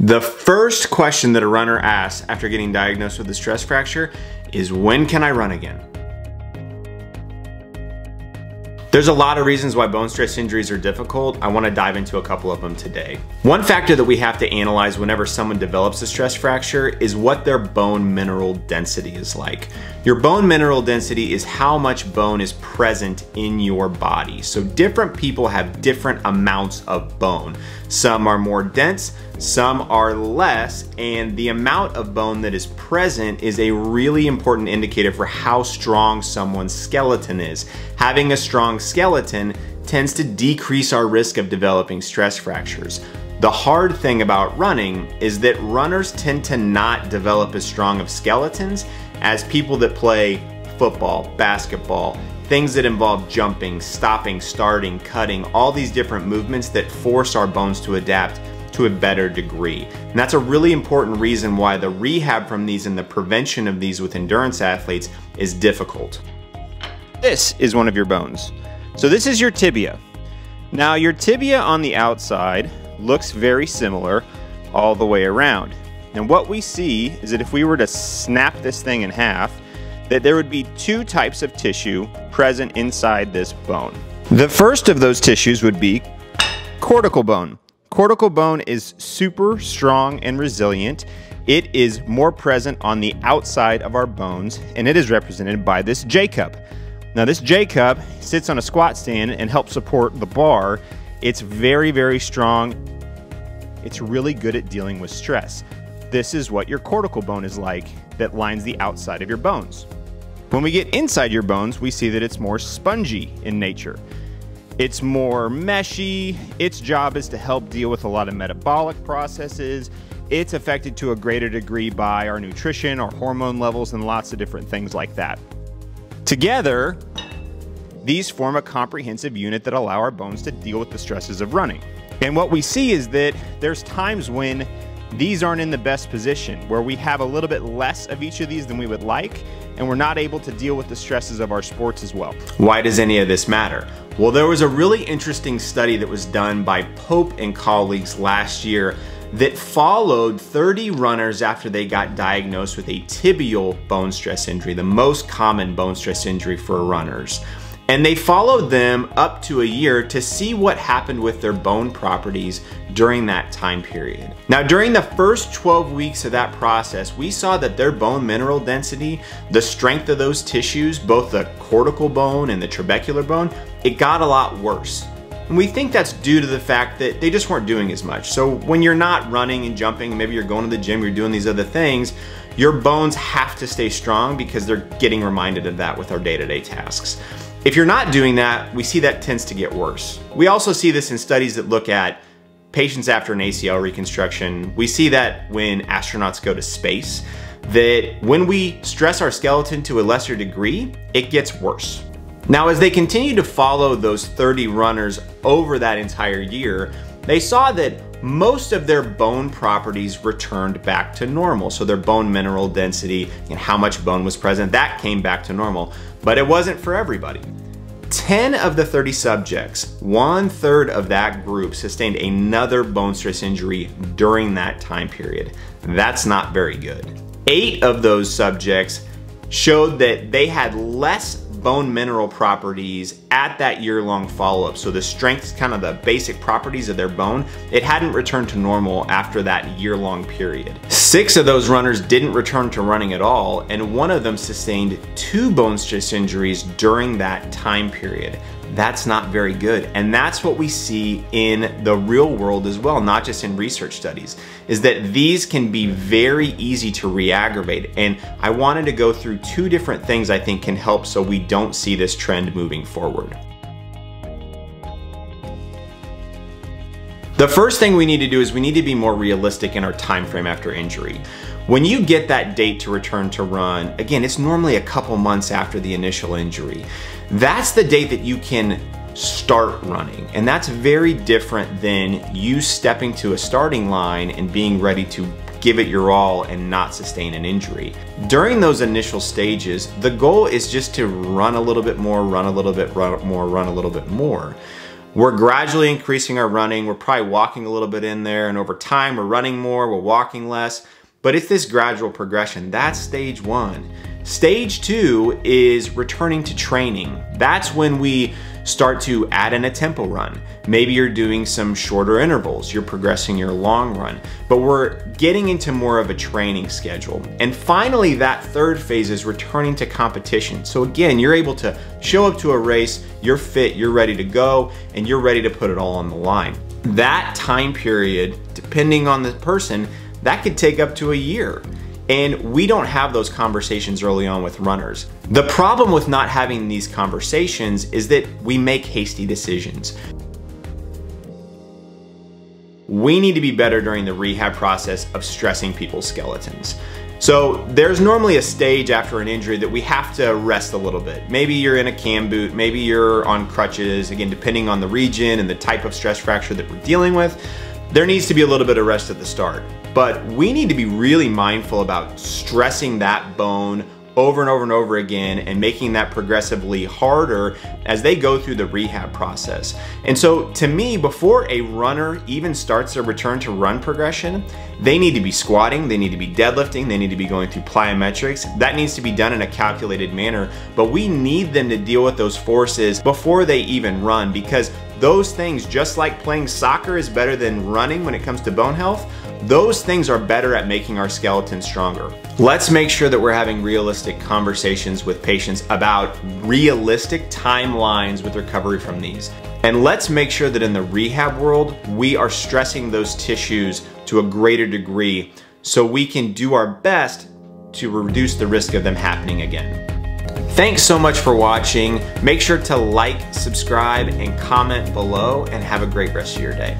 The first question that a runner asks after getting diagnosed with a stress fracture is when can I run again? There's a lot of reasons why bone stress injuries are difficult. I wanna dive into a couple of them today. One factor that we have to analyze whenever someone develops a stress fracture is what their bone mineral density is like. Your bone mineral density is how much bone is present in your body. So different people have different amounts of bone. Some are more dense, some are less, and the amount of bone that is present is a really important indicator for how strong someone's skeleton is. Having a strong skeleton tends to decrease our risk of developing stress fractures. The hard thing about running is that runners tend to not develop as strong of skeletons as people that play football, basketball, things that involve jumping, stopping, starting, cutting, all these different movements that force our bones to adapt to a better degree. And that's a really important reason why the rehab from these and the prevention of these with endurance athletes is difficult. This is one of your bones. So this is your tibia. Now your tibia on the outside looks very similar all the way around. And what we see is that if we were to snap this thing in half, that there would be two types of tissue present inside this bone. The first of those tissues would be cortical bone. Cortical bone is super strong and resilient. It is more present on the outside of our bones, and it is represented by this J cup. Now, this J cup sits on a squat stand and helps support the bar. It's very, very strong. It's really good at dealing with stress. This is what your cortical bone is like that lines the outside of your bones. When we get inside your bones, we see that it's more spongy in nature. It's more meshy. Its job is to help deal with a lot of metabolic processes. It's affected to a greater degree by our nutrition, our hormone levels, and lots of different things like that. Together, these form a comprehensive unit that allow our bones to deal with the stresses of running. And what we see is that there's times when these aren't in the best position, where we have a little bit less of each of these than we would like, and we're not able to deal with the stresses of our sports as well. Why does any of this matter? Well, there was a really interesting study that was done by Popp and colleagues last year that followed 30 runners after they got diagnosed with a tibial bone stress injury, the most common bone stress injury for runners. And they followed them up to a year to see what happened with their bone properties during that time period. Now, during the first 12 weeks of that process, we saw that their bone mineral density, the strength of those tissues, both the cortical bone and the trabecular bone, it got a lot worse. And we think that's due to the fact that they just weren't doing as much. So when you're not running and jumping, maybe you're going to the gym, you're doing these other things, your bones have to stay strong because they're getting reminded of that with our day-to-day -day tasks. If you're not doing that, we see that tends to get worse. We also see this in studies that look at patients after an ACL reconstruction. We see that when astronauts go to space, that when we stress our skeleton to a lesser degree, it gets worse. Now, as they continue to follow those 30 runners over that entire year, they saw that most of their bone properties returned back to normal. So their bone mineral density and how much bone was present, that came back to normal. But it wasn't for everybody. 10 of the 30 subjects, one third of that group sustained another bone stress injury during that time period. That's not very good. Eight of those subjects showed that they had less bone mineral properties at that year-long follow-up. So the strength, kind of the basic properties of their bone, it hadn't returned to normal after that year-long period. Six of those runners didn't return to running at all, and one of them sustained two bone stress injuries during that time period that's not very good. And that's what we see in the real world as well, not just in research studies, is that these can be very easy to re-aggravate. And I wanted to go through two different things I think can help so we don't see this trend moving forward. The first thing we need to do is we need to be more realistic in our time frame after injury. When you get that date to return to run, again, it's normally a couple months after the initial injury. That's the date that you can start running. And that's very different than you stepping to a starting line and being ready to give it your all and not sustain an injury. During those initial stages, the goal is just to run a little bit more, run a little bit run more, run a little bit more. We're gradually increasing our running. We're probably walking a little bit in there and over time we're running more, we're walking less, but it's this gradual progression. That's stage one. Stage two is returning to training. That's when we start to add in a tempo run. Maybe you're doing some shorter intervals, you're progressing your long run, but we're getting into more of a training schedule. And finally, that third phase is returning to competition. So again, you're able to show up to a race, you're fit, you're ready to go, and you're ready to put it all on the line. That time period, depending on the person, that could take up to a year. And we don't have those conversations early on with runners. The problem with not having these conversations is that we make hasty decisions. We need to be better during the rehab process of stressing people's skeletons. So there's normally a stage after an injury that we have to rest a little bit. Maybe you're in a cam boot, maybe you're on crutches, again, depending on the region and the type of stress fracture that we're dealing with, there needs to be a little bit of rest at the start. But we need to be really mindful about stressing that bone over and over and over again and making that progressively harder as they go through the rehab process. And so to me, before a runner even starts their return to run progression, they need to be squatting, they need to be deadlifting, they need to be going through plyometrics. That needs to be done in a calculated manner, but we need them to deal with those forces before they even run because those things, just like playing soccer is better than running when it comes to bone health, those things are better at making our skeleton stronger. Let's make sure that we're having realistic conversations with patients about realistic timelines with recovery from these. And let's make sure that in the rehab world, we are stressing those tissues to a greater degree so we can do our best to reduce the risk of them happening again. Thanks so much for watching. Make sure to like, subscribe, and comment below, and have a great rest of your day.